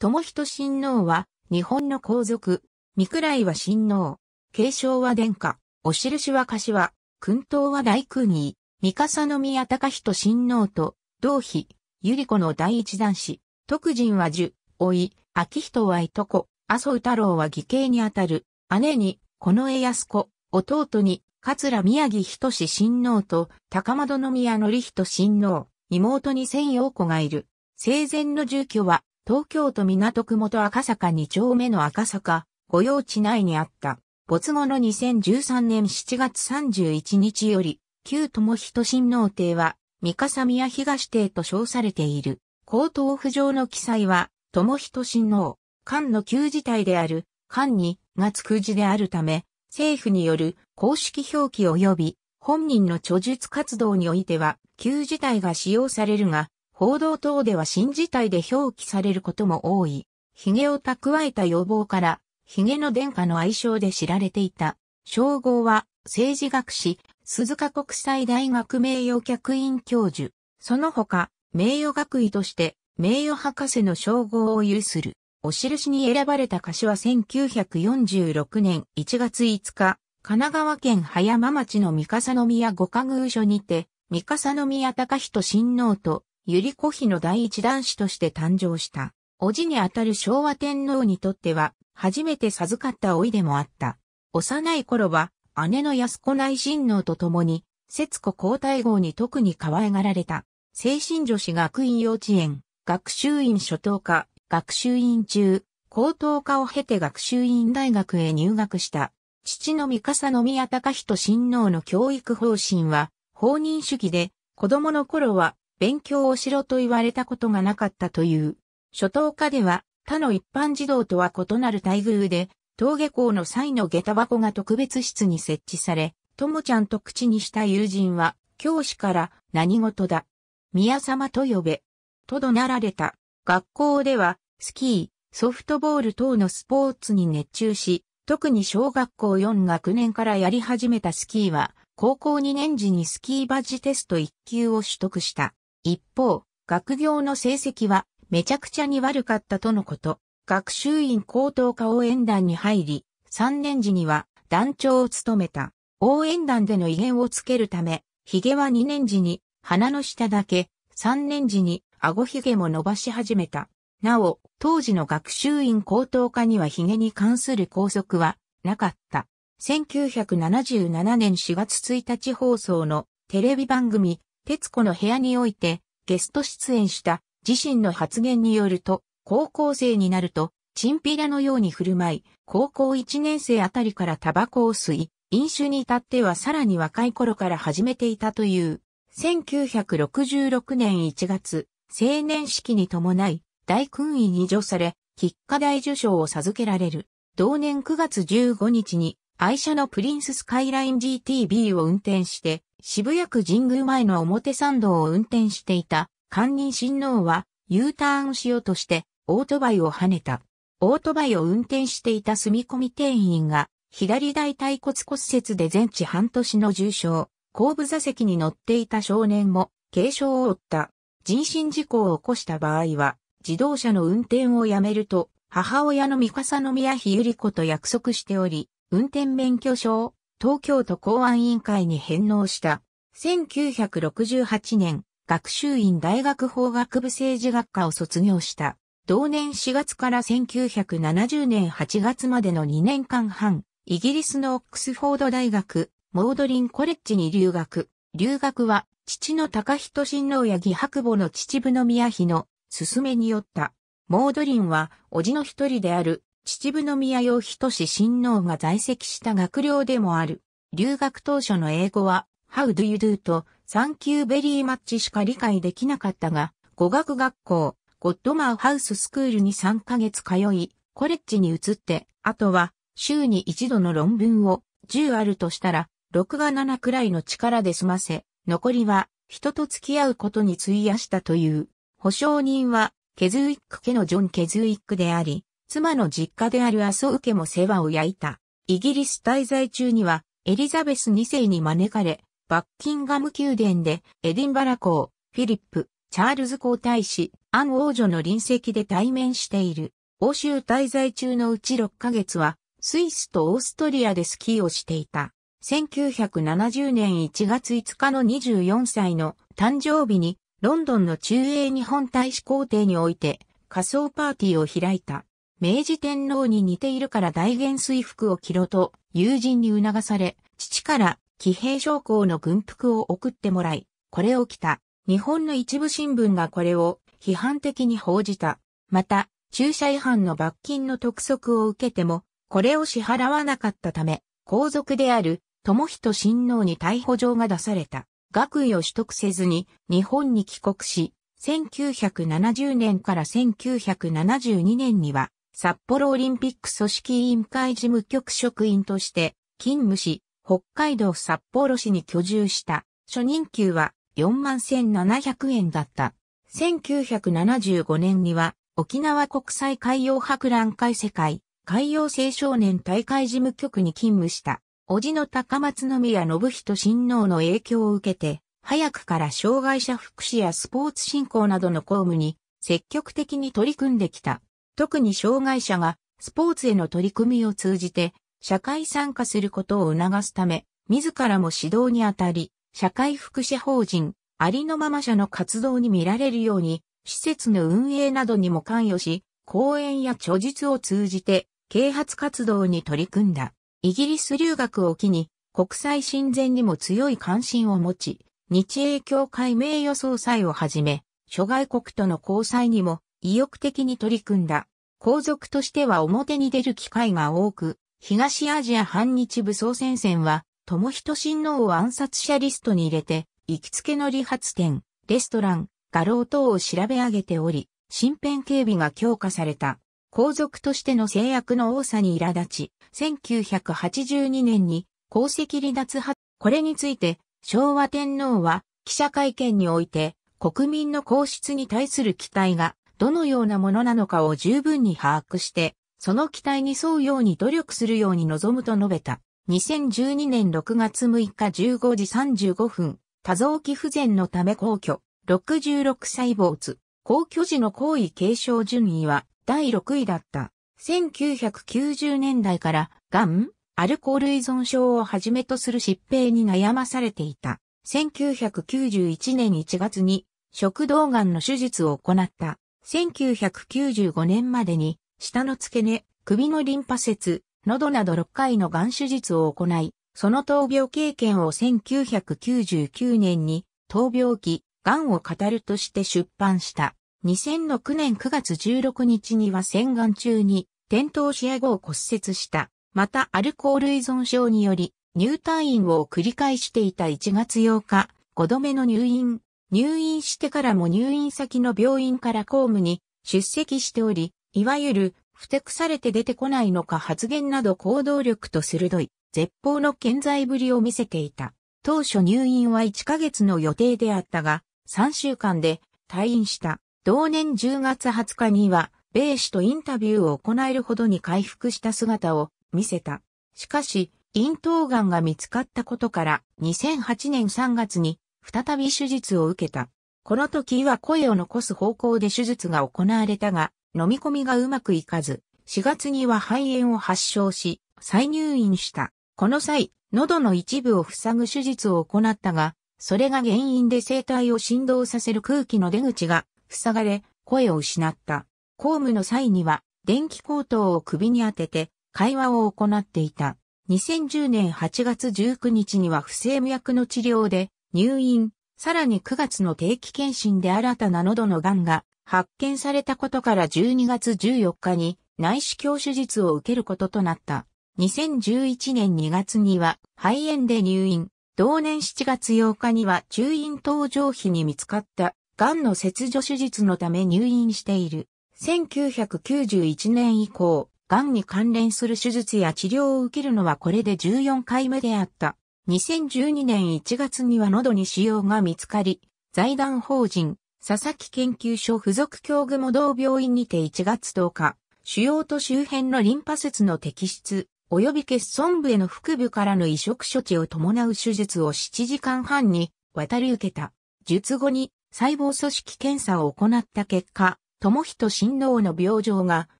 友人親王は、日本の皇族、三位は親王、継承は殿下、お印は柏、君頭は大空儀、三笠宮高人親王と、同妃、百合子の第一男子、徳人は十、老い、秋人はいとこ、麻生太郎は義兄にあたる、姉に、近衛安子、弟に、桂宮城仁親王と、高円宮則人親王、妹に千陽子がいる。生前の住居は、東京都港区元赤坂2丁目の赤坂、御用地内にあった。没後の2013年7月31日より、旧友人親王邸は、三笠宮東邸と称されている。高等府上の記載は、友人親王、官の旧字体である、官に、がつく字であるため、政府による公式表記及び、本人の著述活動においては、旧字体が使用されるが、報道等では新字体で表記されることも多い。髭を蓄えた予防から、髭の殿下の愛称で知られていた。称号は、政治学士、鈴鹿国際大学名誉客員教授。その他、名誉学位として、名誉博士の称号を有する。お印に選ばれた歌詞は1946年1月5日、神奈川県葉山町の三笠宮御家宮所にて、三笠宮高人親王と、百合子妃の第一男子として誕生した。叔父にあたる昭和天皇にとっては、初めて授かった老いでもあった。幼い頃は、姉の安子内親王と共に、節子皇太后に特に可愛がられた。精神女子学院幼稚園、学習院初等科、学習院中、高等科を経て学習院大学へ入学した。父の三笠宮高人親王の教育方針は、放任主義で、子供の頃は勉強をしろと言われたことがなかったという。初等科では他の一般児童とは異なる待遇で、登下校の際の下駄箱が特別室に設置され、ともちゃんと口にした友人は、教師から何事だ。宮様と呼べ。と怒鳴られた。学校では、スキー、ソフトボール等のスポーツに熱中し、特に小学校4学年からやり始めたスキーは、高校2年時にスキーバッジテスト1級を取得した。一方、学業の成績はめちゃくちゃに悪かったとのこと。学習院高等科応援団に入り、3年時には団長を務めた。応援団での威厳をつけるため、髭は2年時に鼻の下だけ、3年時に顎髭も伸ばし始めた。なお、当時の学習院高等科には髭に関する拘束はなかった。1977年4月1日放送のテレビ番組、徹子の部屋においてゲスト出演した自身の発言によると、高校生になると、チンピラのように振る舞い、高校1年生あたりからタバコを吸い、飲酒に至ってはさらに若い頃から始めていたという。1966年1月、青年式に伴い、大勲位に除され、喫下大受賞を授けられる。同年9月15日に愛車のプリンススカイライン GTB を運転して、渋谷区神宮前の表参道を運転していた、官人親王は U ターンしようとして、オートバイを跳ねた。オートバイを運転していた住み込み店員が、左大腿骨骨折で全治半年の重傷、後部座席に乗っていた少年も、軽傷を負った。人身事故を起こした場合は、自動車の運転をやめると、母親の三笠宮日百合子と約束しており、運転免許証東京都公安委員会に返納した。1968年、学習院大学法学部政治学科を卒業した。同年4月から1970年8月までの2年間半、イギリスのオックスフォード大学、モードリンコレッジに留学。留学は、父の高人親王や義白母の秩父宮妃の勧めによった。モードリンは、叔父の一人である秩父宮洋人氏親王が在籍した学寮でもある。留学当初の英語は、How do you do と Thank you very much しか理解できなかったが、語学学校、ゴッドマウハウススクールに3ヶ月通い、コレッジに移って、あとは、週に一度の論文を、10あるとしたら、6が7くらいの力で済ませ、残りは、人と付き合うことに費やしたという。保証人は、ケズウィック家のジョン・ケズウィックであり、妻の実家であるアソウ家も世話を焼いた。イギリス滞在中には、エリザベス2世に招かれ、バッキンガム宮殿でエディンバラ公、フィリップ、チャールズ皇太子、アン王女の臨席で対面している。欧州滞在中のうち6ヶ月は、スイスとオーストリアでスキーをしていた。1970年1月5日の24歳の誕生日に、ロンドンの中英日本大使公邸において仮装パーティーを開いた。明治天皇に似ているから大元帥服を着ろと友人に促され、父から騎兵将校の軍服を送ってもらい、これを着た。日本の一部新聞がこれを批判的に報じた。また、駐車違反の罰金の督促を受けても、これを支払わなかったため、皇族である、友人親王に逮捕状が出された。学位を取得せずに日本に帰国し、1970年から1972年には札幌オリンピック組織委員会事務局職員として勤務し、北海道札幌市に居住した。初任給は4万1700円だった。1975年には沖縄国際海洋博覧会世界海洋青少年大会事務局に勤務した。叔父の高松宮信人親王の影響を受けて、早くから障害者福祉やスポーツ振興などの公務に積極的に取り組んできた。特に障害者がスポーツへの取り組みを通じて社会参加することを促すため、自らも指導にあたり、社会福祉法人、ありのまま社の活動に見られるように、施設の運営などにも関与し、講演や著述を通じて、啓発活動に取り組んだ。イギリス留学を機に、国際親善にも強い関心を持ち、日英協会名誉総裁をはじめ、諸外国との交際にも意欲的に取り組んだ。皇族としては表に出る機会が多く、東アジア反日武装戦線は、友人親王を暗殺者リストに入れて、行きつけの理髪店、レストラン、画廊等を調べ上げており、身辺警備が強化された。皇族としての制約の多さに苛立ち、1982年に皇籍離脱派、これについて昭和天皇は記者会見において国民の皇室に対する期待がどのようなものなのかを十分に把握して、その期待に沿うように努力するように望むと述べた。2012年6月6日15時35分、多臓器不全のため皇居、66歳没。皇居時の皇位継承順位は第6位だった。1990年代から、癌、アルコール依存症をはじめとする疾病に悩まされていた。1991年1月に食道癌の手術を行った。1995年までに、下の付け根、首のリンパ節、喉など6回の癌手術を行い、その闘病経験を1999年に、闘病期、癌を語るとして出版した。2006年9月16日には洗顔中に、転倒し顎を骨折した。またアルコール依存症により、入退院を繰り返していた1月8日、5度目の入院、入院してからも入院先の病院から公務に出席しており、いわゆる、ふてくされて出てこないのか発言など行動力と鋭い、絶方の健在ぶりを見せていた。当初入院は1ヶ月の予定であったが、3週間で退院した。同年10月20日には、米氏とインタビューを行えるほどに回復した姿を見せた。しかし、咽頭癌が見つかったことから、2008年3月に再び手術を受けた。この時は声を残す方向で手術が行われたが、飲み込みがうまくいかず、4月には肺炎を発症し、再入院した。この際、喉の一部を塞ぐ手術を行ったが、それが原因で声帯を振動させる空気の出口が塞がれ、声を失った。公務の際には、電気口頭を首に当てて、会話を行っていた。2010年8月19日には不整脈の治療で入院、さらに9月の定期検診で新たな喉の癌が発見されたことから12月14日に内視鏡手術を受けることとなった。2011年2月には肺炎で入院。同年7月8日には中咽頭上皮に見つかった癌の切除手術のため入院している。1991年以降、癌に関連する手術や治療を受けるのはこれで14回目であった。2012年1月には喉に腫瘍が見つかり、財団法人、佐々木研究所附属京雲同病院にて1月10日、腫瘍と周辺のリンパ節の摘出、及び欠損部への腹部からの移植処置を伴う手術を7時間半に渡り受けた。術後に細胞組織検査を行った結果、友人親王の病状が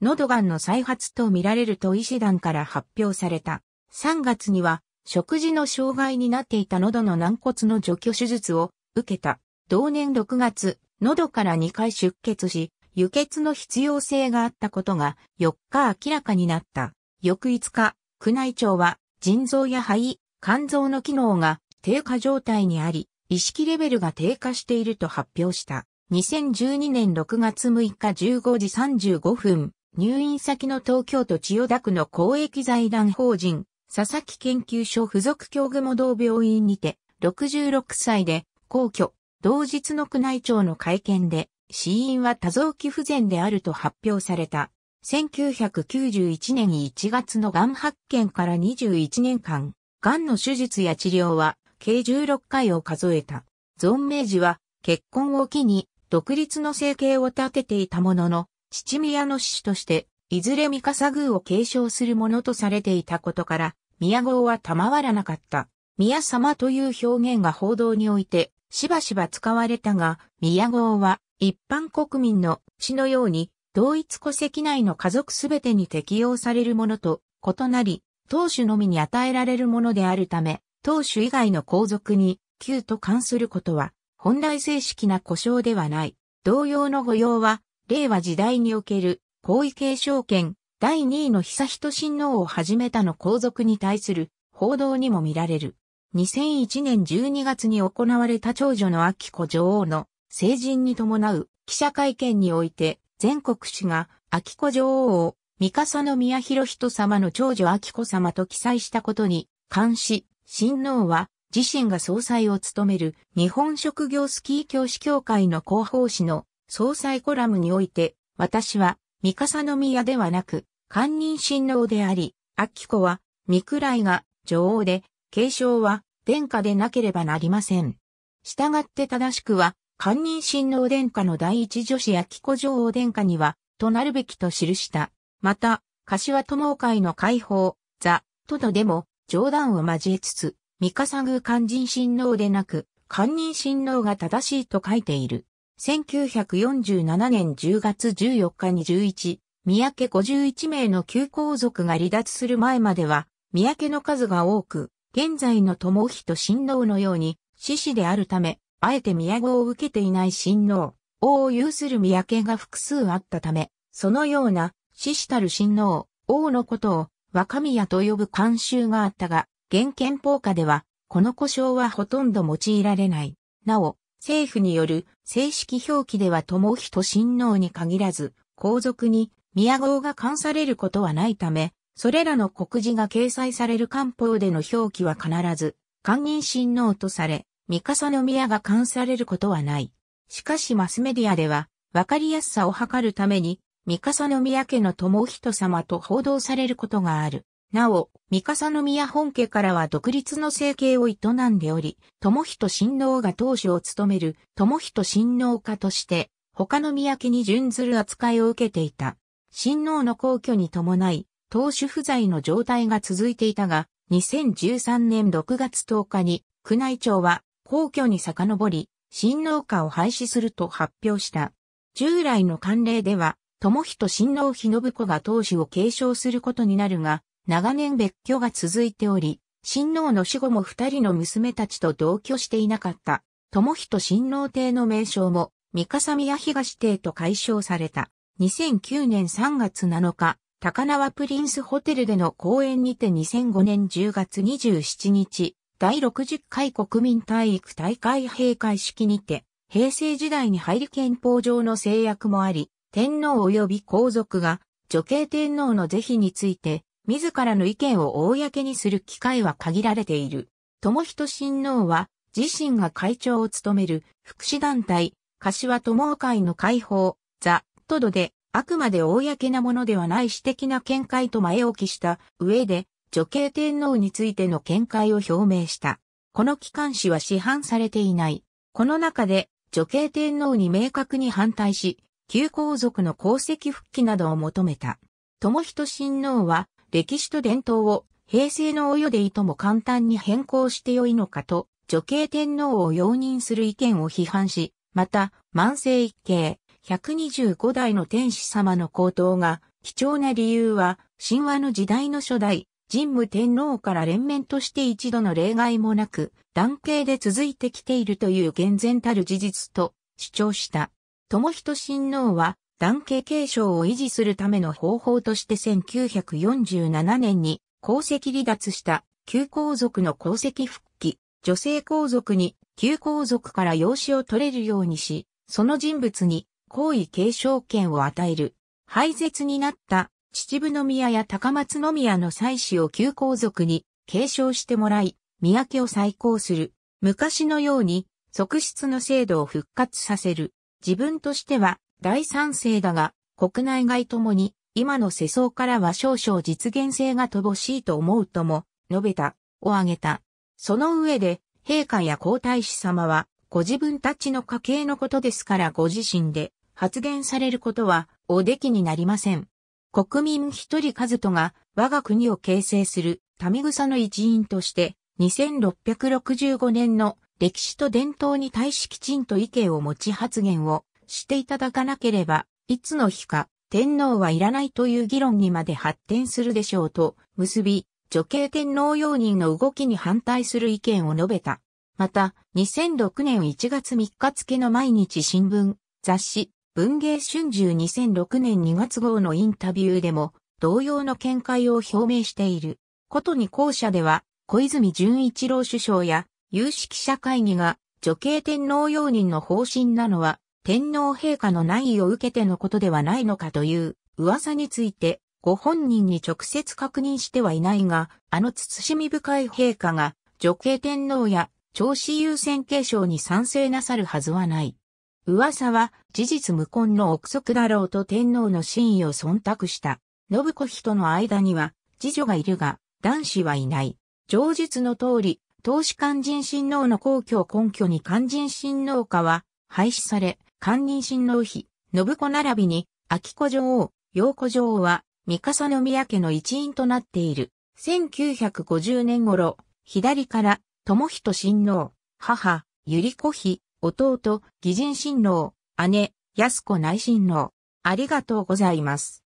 喉がんの再発と見られると医師団から発表された。3月には食事の障害になっていた喉の軟骨の除去手術を受けた。同年6月、喉から2回出血し、輸血の必要性があったことが4日明らかになった。翌5日、宮内庁は腎臓や肺、肝臓の機能が低下状態にあり、意識レベルが低下していると発表した。2012年6月6日15時35分、入院先の東京都千代田区の公益財団法人、佐々木研究所附属京雲堂病院にて、66歳で、皇居、同日の宮内庁の会見で、死因は多臓器不全であると発表された。1991年1月の癌発見から21年間、癌の手術や治療は計16回を数えた。存命時は結婚を機に独立の生計を立てていたものの、父宮の志として、いずれ三笠宮を継承するものとされていたことから、宮号は賜らなかった。宮様という表現が報道において、しばしば使われたが、宮号は一般国民の血のように、同一戸籍内の家族すべてに適用されるものと異なり、当主のみに与えられるものであるため、当主以外の皇族に、旧と関することは、本来正式な故障ではない。同様の御用は、令和時代における、皇位継承権、第2位の久人親王を始めたの皇族に対する報道にも見られる。2001年12月に行われた長女の明子女王の成人に伴う記者会見において、全国紙が明子女王を三笠宮博人様の長女明子様と記載したことに関し、親王は自身が総裁を務める日本職業スキー教師協会の広報誌の総裁コラムにおいて、私は三笠宮ではなく、官人親王であり、明子は三位が女王で、継承は殿下でなければなりません。従って正しくは、官人親王殿下の第一女子明子女王殿下には、となるべきと記した。また、柏友会の解放、ザ・トドでも、冗談を交えつつ、三笠宮肝心親王でなく、官人親王が正しいと書いている。1947年10月14日に11、三宅51名の旧皇族が離脱する前までは、三宅の数が多く、現在の友妃と親王のように、獅子であるため、あえて宮子を受けていない親王、王を有する三宅が複数あったため、そのような、獅子たる親王、王のことを、若宮と呼ぶ慣習があったが、現憲法下では、この故障はほとんど用いられない。なお、政府による正式表記では友妃と親王に限らず、皇族に宮号が冠されることはないため、それらの告示が掲載される官報での表記は必ず、官人親王とされ、三笠宮が冠されることはない。しかしマスメディアでは、わかりやすさを図るために、三笠宮家の友人様と報道されることがある。なお、三笠宮本家からは独立の生計を営んでおり、友人親王が当主を務める友人親王家として、他の宮家に準ずる扱いを受けていた。親王の皇居に伴い、当主不在の状態が続いていたが、2013年6月10日に宮内庁は皇居に遡り、親王家を廃止すると発表した。従来の慣例では、友人親王日信子が当主を継承することになるが、長年別居が続いており、親王の死後も二人の娘たちと同居していなかった。友人親王邸の名称も、三笠宮東邸と解消された。2009年3月7日、高輪プリンスホテルでの公演にて2005年10月27日、第60回国民体育大会閉会式にて、平成時代に入り憲法上の制約もあり、天皇及び皇族が女系天皇の是非について、自らの意見を公にする機会は限られている。友人親王は、自身が会長を務める福祉団体、柏友会の解放、ザ・トドで、あくまで公なものではない私的な見解と前置きした上で、女系天皇についての見解を表明した。この機関紙は市販されていない。この中で、女系天皇に明確に反対し、旧皇族の功績復帰などを求めた。友人親王は、歴史と伝統を平成のお世でいとも簡単に変更してよいのかと、女系天皇を容認する意見を批判し、また、万世一系、125代の天使様の高騰が、貴重な理由は、神話の時代の初代、神武天皇から連綿として一度の例外もなく、男系で続いてきているという厳然たる事実と主張した。友人親王は、男系継承を維持するための方法として1947年に皇籍離脱した旧皇族の皇籍復帰、女性皇族に旧皇族から養子を取れるようにし、その人物に皇位継承権を与える。廃絶になった秩父宮や高松宮の祭祀を旧皇族に継承してもらい、宮家を再興する。昔のように、側室の制度を復活させる。自分としては大賛成だが、国内外ともに、今の世相からは少々実現性が乏しいと思うとも、述べた、を挙げた。その上で、陛下や皇太子様は、ご自分たちの家系のことですからご自身で発言されることは、おできになりません。国民一人数とが我が国を形成する民草の一員として、2665年の歴史と伝統に対しきちんと意見を持ち発言をしていただかなければ、いつの日か天皇はいらないという議論にまで発展するでしょうと結び、女系天皇用人の動きに反対する意見を述べた。また、2006年1月3日付の毎日新聞、雑誌、文芸春秋2006年2月号のインタビューでも、同様の見解を表明している。ことに校舎では、小泉純一郎首相や有識者会議が女系天皇用人の方針なのは天皇陛下の内意を受けてのことではないのかという噂についてご本人に直接確認してはいないが、あの慎み深い陛下が女系天皇や長子優先継承に賛成なさるはずはない。噂は事実無根の憶測だろうと天皇の真意を忖度した。信子妃との間には次女がいるが男子はいない。上述の通り、当主肝心親王の皇居を根拠に肝心親王家は廃止され、官人親王妃、信子並びに、秋子女王、陽子女王は、三笠宮家の一員となっている。1950年頃、左から、友人親王、母、百合子妃、弟、義人親王、姉、安子内親王。ありがとうございます。